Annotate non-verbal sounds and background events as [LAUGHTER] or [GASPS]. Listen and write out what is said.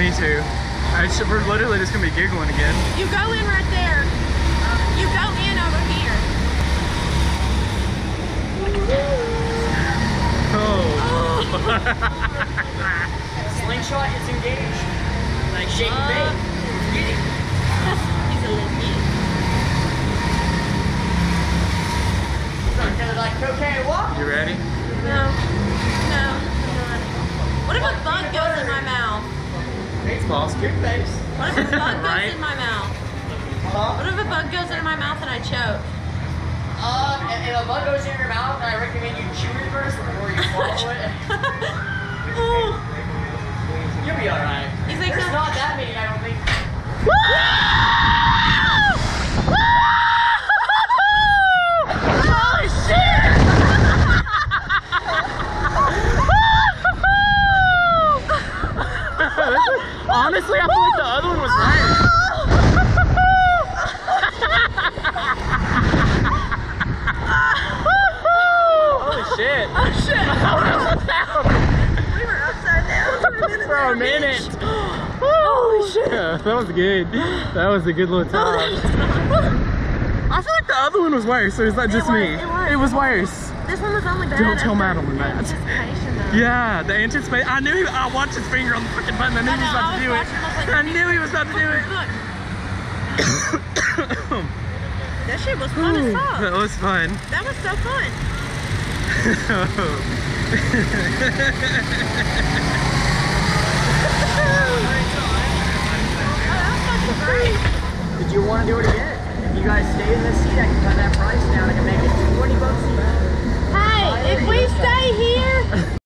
Me too. I should, we're literally just gonna be giggling again. You go in right there. You go in over here. Oh. [LAUGHS] Slingshot is engaged. Like shaky Uh. bait. Get it. He's a lesbian. Kind of like cocaine walk. You ready? No. No. I'm not. What if a bug goes in my mouth? It's possible. Good face. What if a bug goes Right? in my mouth? Huh? What if a bug goes into my mouth and I choke? Um, if, if a bug goes in your mouth, I recommend you chew it first before you swallow it. [LAUGHS] You'll be alright. You think There's so? not that many, I don't think. Holy shit! Honestly, I feel like the other one was right. [LAUGHS] Holy shit. Oh shit! [LAUGHS] We were upside down for a minute. a [GASPS] minute. Holy shit. that was good. That was a good little time. I feel like the other one was worse, or is that just was, me? it was. worse. This one was only bad. Don't tell Madeline that. Anticipation though. Yeah, the anticipation. I knew he, I watched his finger on the freaking button. I knew I he was about I to do was it. I like- I knew he was about to do it. [COUGHS] That shit was fun as fuck. That was fun. That was so fun. [LAUGHS] Oh, that was fucking great. Did you want to do it again? If you guys stay in this seat, I can cut that price down. I can make it 20 bucks